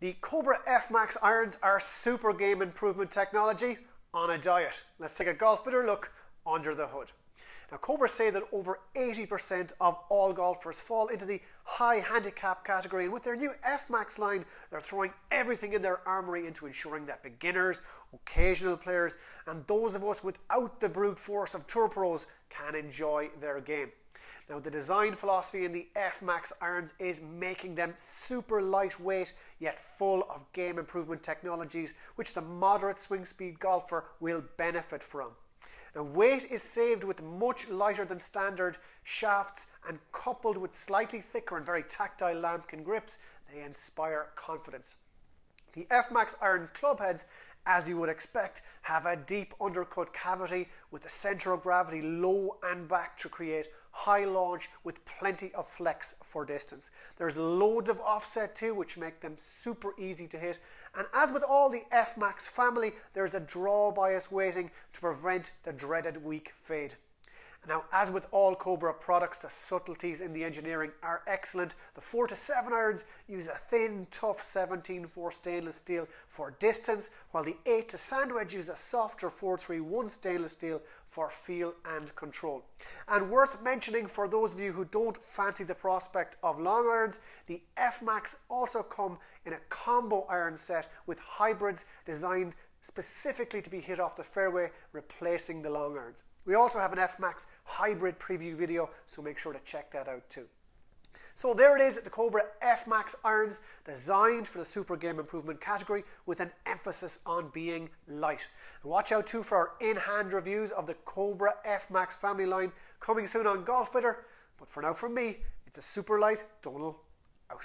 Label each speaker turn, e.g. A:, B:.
A: The Cobra F Max irons are super game improvement technology on a diet. Let's take a Golfbidder look under the hood. Now, Cobra say that over 80% of all golfers fall into the high handicap category, and with their new F Max line, they're throwing everything in their armory into ensuring that beginners, occasional players, and those of us without the brute force of tour pros can enjoy their game. Now, the design philosophy in the F Max irons is making them super lightweight yet full of game improvement technologies, which the moderate swing speed golfer will benefit from. Now, weight is saved with much lighter than standard shafts, and coupled with slightly thicker and very tactile Lamkin grips, they inspire confidence. The F Max iron club heads as you would expect, have a deep undercut cavity with the centre of gravity low and back to create high launch with plenty of flex for distance. There's loads of offset too, which make them super easy to hit. And as with all the F-Max family, there's a draw bias weighting to prevent the dreaded weak fade. Now, as with all Cobra products, the subtleties in the engineering are excellent. The 4 to 7 irons use a thin, tough 17-4 stainless steel for distance, while the 8 to sand wedge use a softer 431 stainless steel for feel and control. And worth mentioning for those of you who don't fancy the prospect of long irons, the F-Max also come in a combo iron set with hybrids designed specifically to be hit off the fairway, replacing the long irons. We also have an F-Max hybrid preview video, so make sure to check that out too. So there it is, the Cobra F-Max irons, designed for the super game improvement category with an emphasis on being light. Watch out too for our in-hand reviews of the Cobra F-Max family line coming soon on Golf But for now from me, it's a super light Donal out.